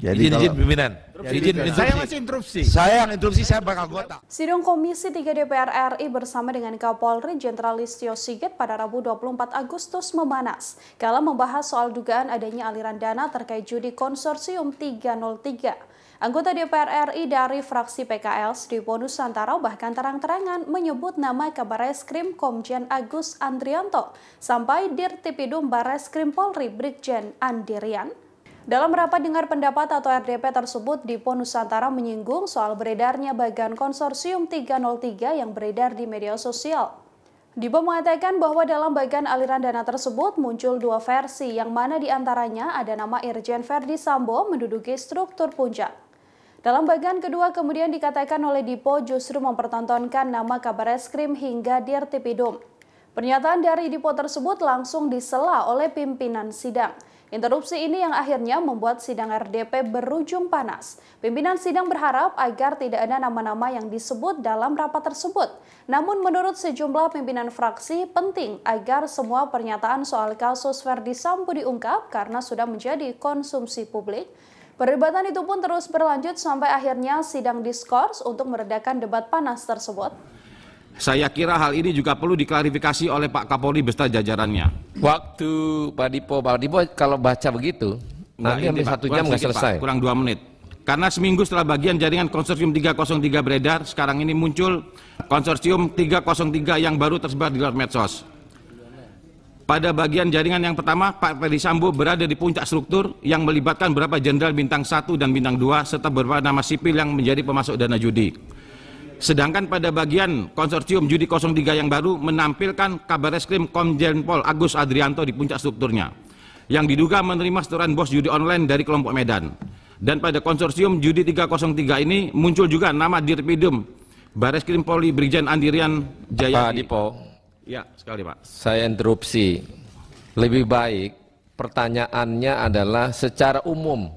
Jadi izin, izin pimpinan. Izin Saya instruksi. masih interupsi. Saya yang interupsi, saya bakal anggota. Sidang Komisi 3 DPR RI bersama dengan Kapolri Jenderal Listio Sigit pada Rabu 24 Agustus memanas kala membahas soal dugaan adanya aliran dana terkait judi konsorsium 303. Anggota DPR RI dari fraksi PKS di Nusantara bahkan terang-terangan menyebut nama Kabareskrim Komjen Agus Andrianto sampai Dirtipidum Bareskrim Polri Brigjen Andirian dalam rapat dengar pendapat atau RDP tersebut, Dipo Nusantara menyinggung soal beredarnya bagian konsorsium 303 yang beredar di media sosial. Dipo mengatakan bahwa dalam bagian aliran dana tersebut muncul dua versi, yang mana di antaranya ada nama Irjen Verdi Sambo menduduki struktur puncak. Dalam bagian kedua kemudian dikatakan oleh Dipo justru mempertontonkan nama Kabareskrim hingga Dirtipidum. Pernyataan dari Dipo tersebut langsung disela oleh pimpinan sidang. Interupsi ini yang akhirnya membuat sidang RDP berujung panas. Pimpinan sidang berharap agar tidak ada nama-nama yang disebut dalam rapat tersebut. Namun menurut sejumlah pimpinan fraksi penting agar semua pernyataan soal kasus Verdi Sambo diungkap karena sudah menjadi konsumsi publik. Perdebatan itu pun terus berlanjut sampai akhirnya sidang diskors untuk meredakan debat panas tersebut. Saya kira hal ini juga perlu diklarifikasi oleh Pak Kapolri beserta jajarannya. Waktu Pak Dipo, Pak Dipo kalau baca begitu, nanti ini, satu jam nggak sedikit, Pak, selesai. kurang dua menit. Karena seminggu setelah bagian jaringan konsorsium 303 beredar, sekarang ini muncul konsorsium 303 yang baru tersebar di luar medsos. Pada bagian jaringan yang pertama, Pak Ferdi Sambo berada di puncak struktur yang melibatkan beberapa jenderal bintang 1 dan bintang 2 serta beberapa nama sipil yang menjadi pemasok dana judi. Sedangkan pada bagian konsorsium judi 03 yang baru menampilkan kabar eskrim Komjen Pol Agus Adrianto di puncak strukturnya yang diduga menerima setoran bos judi online dari kelompok Medan. Dan pada konsorsium judi 303 ini muncul juga nama Dirpidum Bareskrim Polri Brigjen Andirian Pak Jaya. Dipo, Ya, sekali Pak. saya interupsi. Lebih baik pertanyaannya adalah secara umum.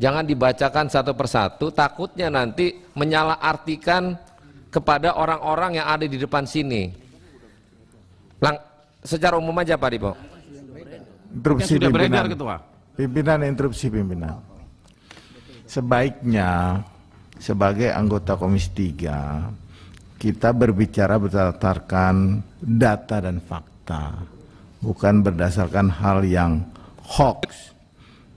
Jangan dibacakan satu persatu, takutnya nanti menyalahartikan kepada orang-orang yang ada di depan sini. Lang, secara umum aja Pak Dipo. Interupsi sudah beredar, pimpinan. Ketua. Pimpinan interupsi pimpinan. Sebaiknya sebagai anggota Komisi 3 kita berbicara berdasarkan data dan fakta, bukan berdasarkan hal yang hoax.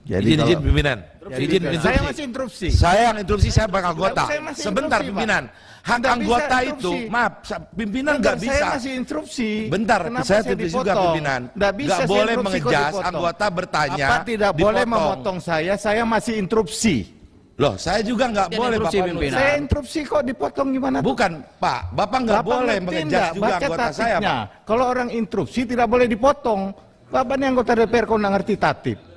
Izin, izin kalau- pimpinan. Izin saya instruksi. masih interupsi. Saya yang interupsi, saya bakal anggota. Saya masih Sebentar interupsi, pimpinan. Hak anggota itu, interupsi. maaf, pimpinan nggak bisa. Saya masih instruksi. Bentar, Kenapa saya interupsi juga pimpinan. Nggak bisa saya boleh interupsi mengejas, anggota bertanya, Apa tidak boleh dipotong. memotong saya? Saya masih interupsi. Loh, saya juga nggak boleh Bapak menurut Saya interupsi kok dipotong gimana? tuh? Bukan, Pak. Bapak nggak boleh mengejas juga Baca anggota saya. Pak. Kalau orang interupsi tidak boleh dipotong. Bapak ini anggota DPR kok nggak ngerti tatip.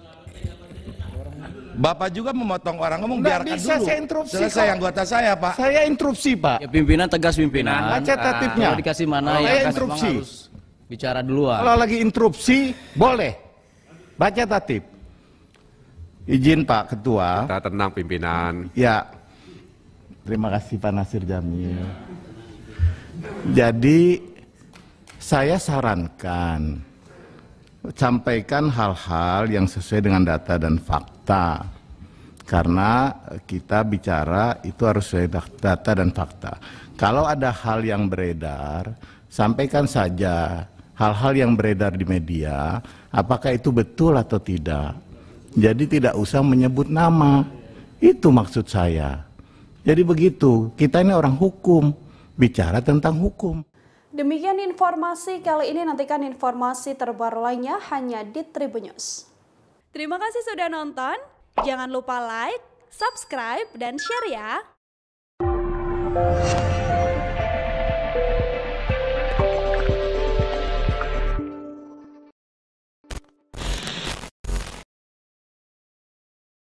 Bapak juga memotong orang ngomong Nggak biarkan bisa, dulu. saya interupsi Selesai kok. anggota saya, Pak. Saya interupsi, Pak. Ya pimpinan tegas pimpinan. Baca tatipnya. Kalau dikasih mana Saya yang memang interupsi. harus bicara duluan. Kalau lagi interupsi, boleh. Baca tatip. Izin Pak Ketua. Kita tenang pimpinan. Ya, terima kasih Pak Nasir Jamil. Jadi saya sarankan sampaikan hal-hal yang sesuai dengan data dan fakta. Karena kita bicara itu harus sesuai data dan fakta. Kalau ada hal yang beredar, sampaikan saja hal-hal yang beredar di media, apakah itu betul atau tidak. Jadi tidak usah menyebut nama. Itu maksud saya. Jadi begitu, kita ini orang hukum, bicara tentang hukum. Demikian informasi kali ini nantikan informasi terbaru lainnya hanya di Tribun News. Terima kasih sudah nonton. Jangan lupa like, subscribe, dan share ya.